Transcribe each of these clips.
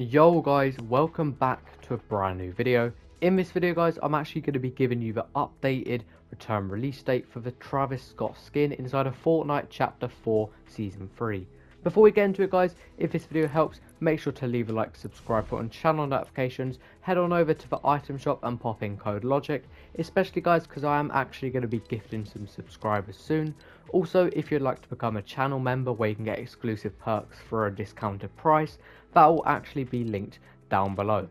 Yo guys, welcome back to a brand new video. In this video guys, I'm actually going to be giving you the updated return release date for the Travis Scott skin inside of Fortnite Chapter 4 Season 3. Before we get into it guys, if this video helps, make sure to leave a like, subscribe, put on channel notifications, head on over to the item shop and pop in code LoDj1c, especially guys because I am actually going to be gifting some subscribers soon. Also, if you'd like to become a channel member where you can get exclusive perks for a discounted price, that will actually be linked down below.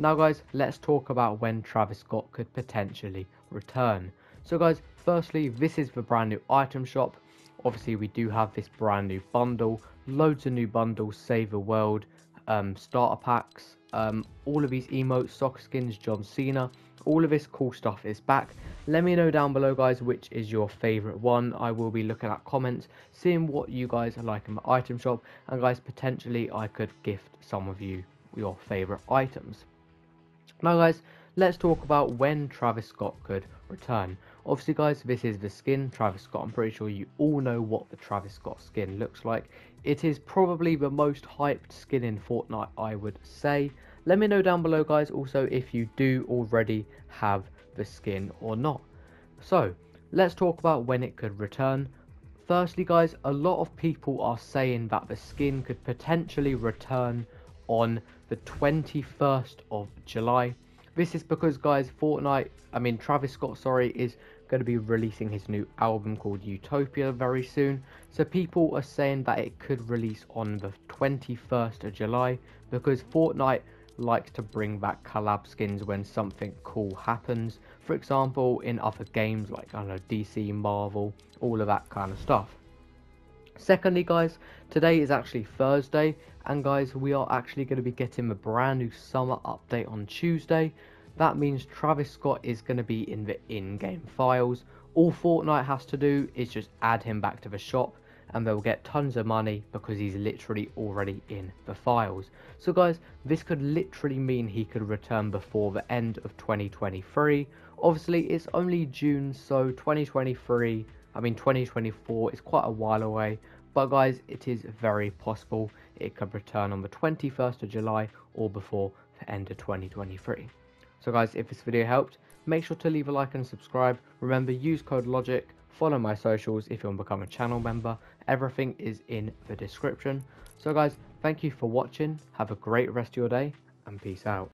Now guys, let's talk about when Travis Scott could potentially return. So guys, firstly, this is the brand new item shop. Obviously, we do have this brand new bundle, loads of new bundles, Save the World, um, starter packs, um, all of these emotes, soccer skins, John Cena, all of this cool stuff is back. Let me know down below guys which is your favourite one. I will be looking at comments, seeing what you guys are like in the item shop and guys potentially I could gift some of you your favourite items. Now guys, let's talk about when Travis Scott could return. Obviously guys, this is the skin, Travis Scott. I'm pretty sure you all know what the Travis Scott skin looks like. It is probably the most hyped skin in Fortnite, I would say. Let me know down below guys also if you do already have the skin or not. So, let's talk about when it could return. Firstly guys, a lot of people are saying that the skin could potentially return on the 21st of July. This is because guys, Fortnite, I mean Travis Scott, sorry, is going to be releasing his new album called Utopia very soon. So people are saying that it could release on the 21st of July because Fortnite likes to bring back collab skins when something cool happens. For example, in other games like I don't know DC, Marvel, all of that kind of stuff. Secondly, guys, today is actually Thursday, and guys, we are actually going to be getting a brand new summer update on Tuesday. That means Travis Scott is going to be in the in-game files. All Fortnite has to do is just add him back to the shop and they'll get tons of money because he's literally already in the files. So guys, this could literally mean he could return before the end of 2023. Obviously, it's only June, so 2023 I mean, 2024 is quite a while away, but guys, it is very possible it could return on the 21st of July or before the end of 2023. So guys, if this video helped, make sure to leave a like and subscribe. Remember, use code LoDj1c, follow my socials if you want to become a channel member. Everything is in the description. So guys, thank you for watching, have a great rest of your day, and peace out.